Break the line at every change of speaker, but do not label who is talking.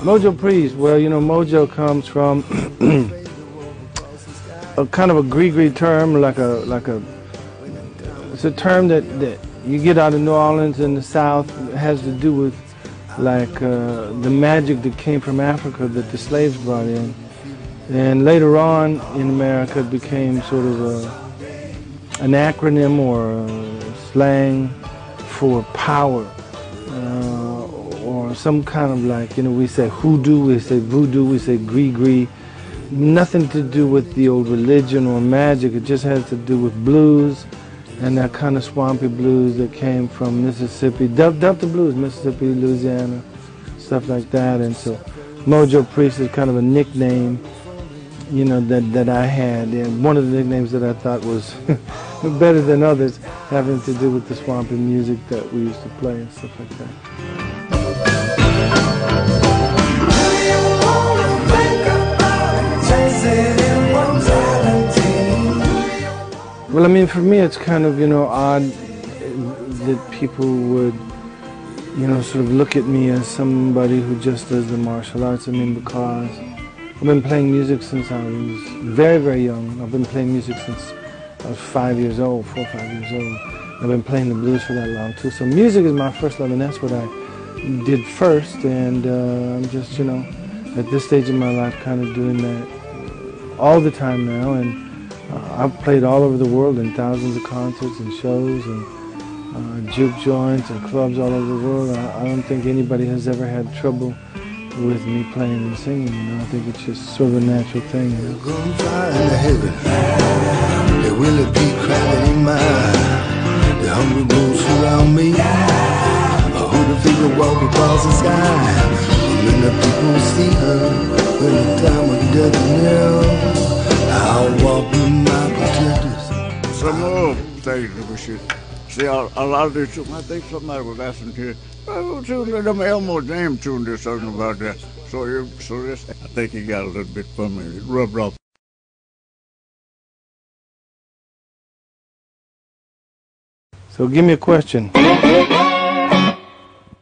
Mojo Priest, well, you know, mojo comes from a kind of a gris-gris term, like a, like a, it's a term that, that you get out of New Orleans in the South, has to do with like uh, the magic that came from Africa that the slaves brought in. And later on in America, it became sort of a, an acronym or a, slang for power. Uh, or some kind of like, you know, we say hoodoo, we say voodoo, we say gris-gris. Nothing to do with the old religion or magic. It just has to do with blues and that kind of swampy blues that came from Mississippi, Delta blues, Mississippi, Louisiana, stuff like that. And so Mojo Priest is kind of a nickname you know, that, that I had. And one of the nicknames that I thought was better than others having to do with the swampy music that we used to play and stuff like that. Well, I mean, for me, it's kind of, you know, odd that people would, you know, sort of look at me as somebody who just does the martial arts. I mean, because I've been playing music since I was very, very young. I've been playing music since I was five years old, four or five years old. I've been playing the blues for that long too. So music is my first love, and that's what I did first. And uh, I'm just, you know, at this stage in my life, kind of doing that all the time now. And uh, I've played all over the world in thousands of concerts and shows and uh, juke joints and clubs all over the world. I, I don't think anybody has ever had trouble with me playing and singing. You know, I think it's just sort of a natural thing. You know? Will be crowded in my The hungry bulls surround me. A hooded figure walk across the sky. When the people see her, when the time of death near, I'll walk with my protectors.
Some more things that we should see. A, lot of this, I think somebody was asking here. them Elmore James tune or something about that. So you, so this, I think he got a little bit from me. It rubbed off.
So give me a question.